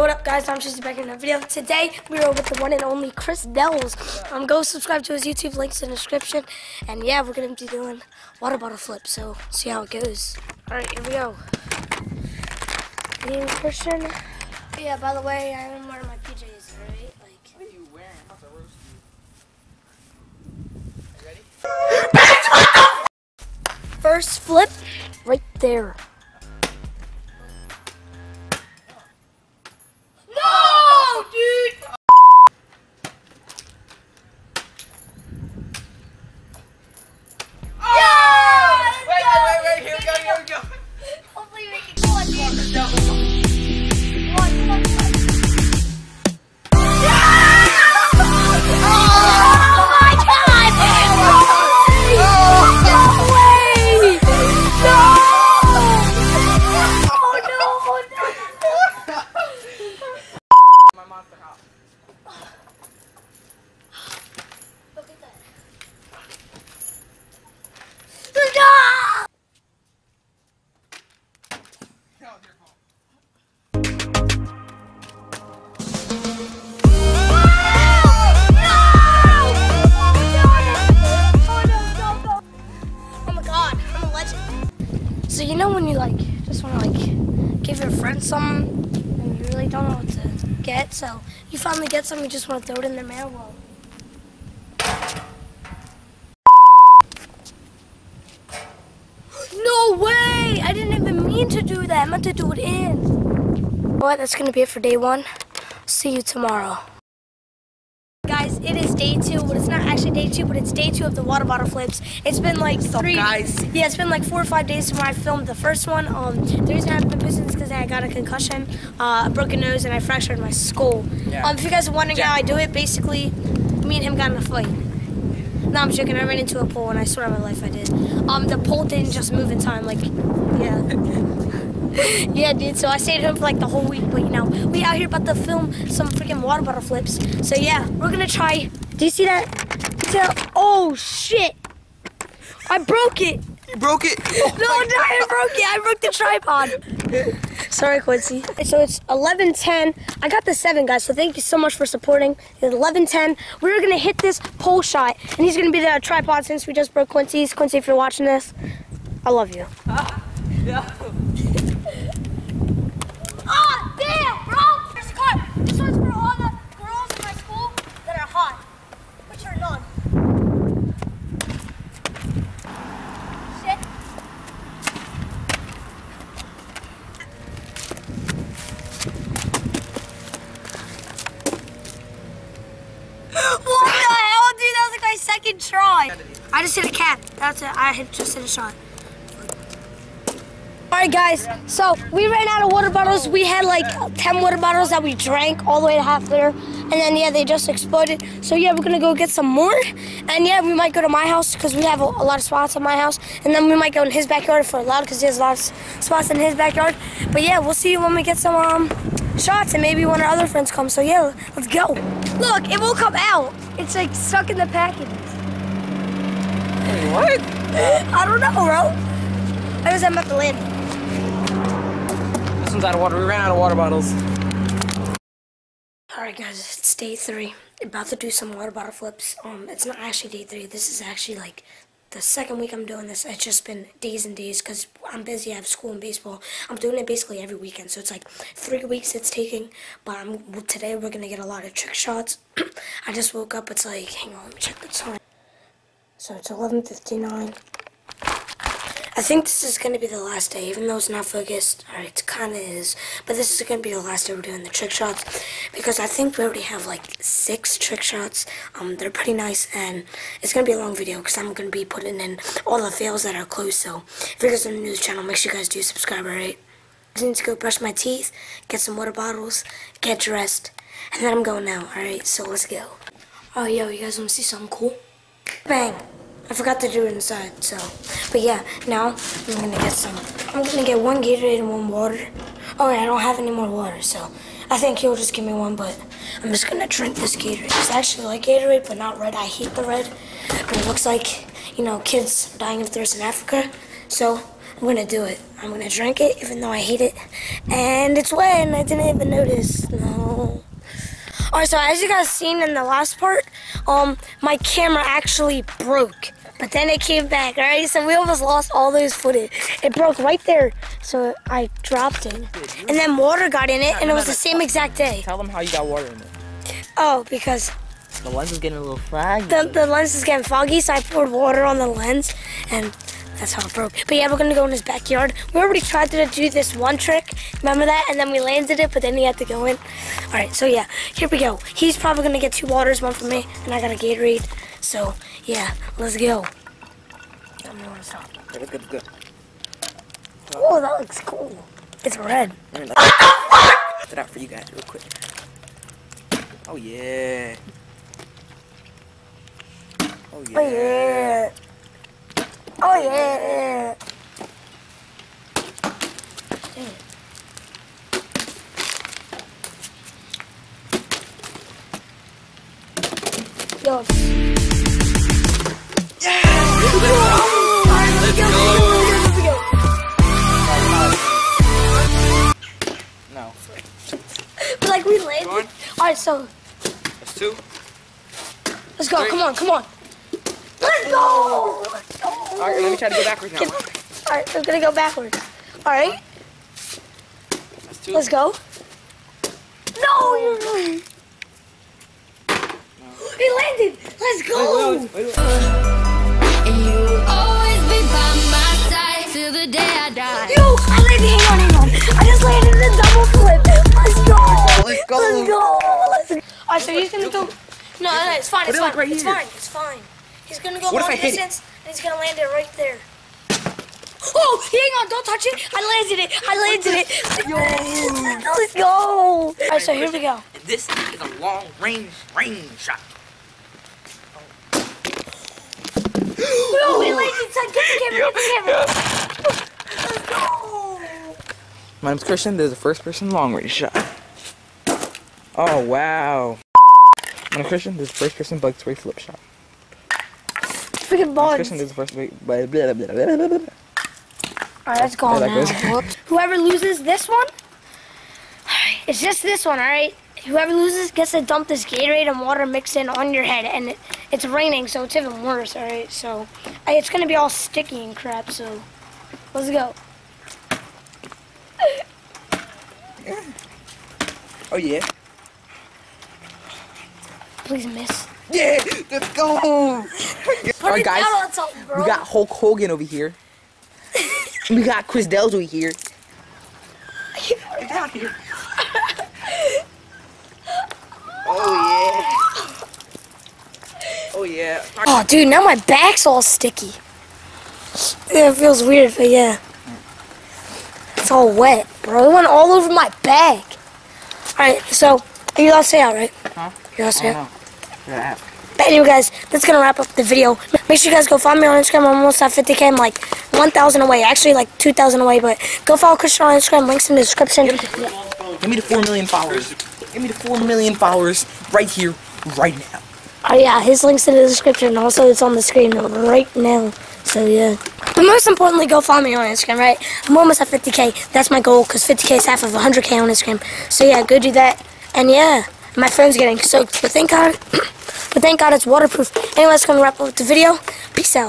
Yo, what up, guys? I'm just back in the video. Today, we are with the one and only Chris Dells. Um, go subscribe to his YouTube, links in the description. And yeah, we're gonna be doing water bottle flips, so see how it goes. All right, here we go. Me Christian. Yeah, by the way, I'm wearing my PJs, right? Like, What are you wearing? I'm about to roast you. Are you ready? first flip, right there. Your and you really don't know what to get, so you finally get something, you just want to throw it in the mail. Well, no way! I didn't even mean to do that. I meant to do it in. Well, that's gonna be it for day one. See you tomorrow. It is day two, but it's not actually day two, but it's day two of the water bottle flips. It's been like three. guys? Yeah, it's been like four or five days since I filmed the first one. Um, the reason I haven't been posting is because I got a concussion, uh, a broken nose, and I fractured my skull. Yeah. Um, if you guys are wondering how I do it, basically, me and him got in a fight. No, I'm joking. I ran into a pole, and I swear on my life I did. Um, the pole didn't just move in time, like, yeah. yeah, dude. So I stayed home for like the whole week, but you know, we out here about to film some freaking water bottle flips. So yeah, we're gonna try. Do you see that? You see that? Oh shit! I broke it. You broke it. No, no, I broke it. I broke the tripod. Sorry, Quincy. So it's 11:10. I got the seven, guys. So thank you so much for supporting. It's 11:10. We're gonna hit this pole shot, and he's gonna be the tripod since we just broke Quincy's. Quincy, if you're watching this, I love you. Ah, Ah, damn, bro! A. This one's for all the girls in my school that are hot, which are none. Shit. What the hell, dude? That was like my second try. I just hit a cap. That's it. I just hit a shot. All right, guys. So we ran out of water bottles. We had like 10 water bottles that we drank all the way to half liter. And then, yeah, they just exploded. So, yeah, we're going to go get some more. And, yeah, we might go to my house because we have a, a lot of spots in my house. And then we might go in his backyard for a lot because he has a lot of spots in his backyard. But, yeah, we'll see you when we get some um, shots and maybe when our other friends come. So, yeah, let's go. Look, it won't come out. It's like stuck in the package. What? I don't know, bro. I was at the landing. Out of water. We ran out of water bottles. All right, guys, it's day three. About to do some water bottle flips. Um, it's not actually day three. This is actually like the second week I'm doing this. It's just been days and days because I'm busy. I have school and baseball. I'm doing it basically every weekend, so it's like three weeks it's taking. But I'm, today we're gonna get a lot of trick shots. I just woke up. It's like, hang on, let me check the time. So it's 11:59. I think this is going to be the last day, even though it's not focused. Alright, it kind of is. But this is going to be the last day we're doing the trick shots. Because I think we already have like six trick shots. Um, They're pretty nice. And it's going to be a long video because I'm going to be putting in all the fails that are close. So if you guys are guys on the channel, make sure you guys do subscribe, alright? I need to go brush my teeth, get some water bottles, get dressed. And then I'm going now, alright? So let's go. Oh, yo, you guys want to see something cool? Bang! I forgot to do it inside, so. But yeah, now I'm gonna get some. I'm gonna get one Gatorade and one water. Oh, yeah, I don't have any more water, so I think he'll just give me one, but I'm just gonna drink this Gatorade. It's actually like Gatorade, but not red. I hate the red. But it looks like, you know, kids dying of thirst in Africa. So I'm gonna do it. I'm gonna drink it, even though I hate it. And it's wet, and I didn't even notice. No. Alright, so as you guys seen in the last part, um, my camera actually broke. But then it came back, alright? So we almost lost all those footage. It broke right there, so I dropped it. And then water got in it, and it was the same exact day. Tell them how you got water in it. Oh, because The lens is getting a little foggy. the, the lens is getting foggy, so I poured water on the lens, and that's how it broke. But yeah, we're gonna go in his backyard. We already tried to do this one trick, remember that? And then we landed it, but then he had to go in. All right, so yeah, here we go. He's probably gonna get two waters, one for me, and I got a Gatorade. So yeah, let's go. When to stop. Good, good, good. Oh, that looks cool. It's red. Let it out for you guys real quick. Oh yeah. Oh yeah. Oh yeah. It. Yo. No. Like we landed. Go on. All right, so That's two. let's go. Three. Come on, come on. Let's go. Let's go. All right, let me try to go backwards now. All right, we're gonna go backwards. All right, That's two. let's go. No, you're not. He landed. Let's go. Wait, wait, wait, wait. And you will always be by my side till the day I die. Yo, I landed. Hang on, hang on. I just landed in a double flip. Let's go. Let's go. Let's go. Let's go. All right, so he's gonna go. No, no, it's fine. It's fine. it's fine. It's fine. He's gonna go What if long I hit distance, and he's gonna land it right there. Oh, hang on! Don't touch it. I landed it. I landed it. Let's go. All right, so here we go. This is a long range range shot. No, we landed. Son, get the camera. Get the camera. Let's go. My name's Christian. This is a first person long range shot. Oh wow. My name's Christian. This is first person bug spray flip shot. Freaking bugs. Christian. This is first blah, blah, blah, blah, blah. All right, let's go Yeah, that now. Whoever loses this one, it's just this one, all right? Whoever loses gets to dump this Gatorade and water mixed in on your head, and it, it's raining, so it's even worse, all right? So it's gonna be all sticky and crap. So let's go. Oh yeah. Please miss. Yeah, let's go. Put Alright, guys. down on something, bro. We got Hulk Hogan over here. we got Chris Dells over here. Down here. Oh yeah. Oh yeah. Oh, dude, now my back's all sticky. Yeah, it feels weird, but yeah. It's all wet, bro. It went all over my back. Alright, so, you to say out, right? Huh? To say I out? Don't know. Yeah. But anyway, guys, that's gonna wrap up the video. Make sure you guys go follow me on Instagram. I'm almost at 50k. I'm like 1,000 away. Actually, like 2,000 away. But go follow Christian on Instagram. Links in the description. Give me the four million followers. Give me the four million followers right here, right now. Oh yeah, his links in the description. Also, it's on the screen right now. So yeah. But most importantly, go follow me on Instagram. Right? I'm almost at 50k. That's my goal because 50k is half of 100k on Instagram. So yeah, go do that. And yeah, my phone's getting soaked. But thank God. but thank God it's waterproof. Anyway, that's gonna wrap up the video. Peace out.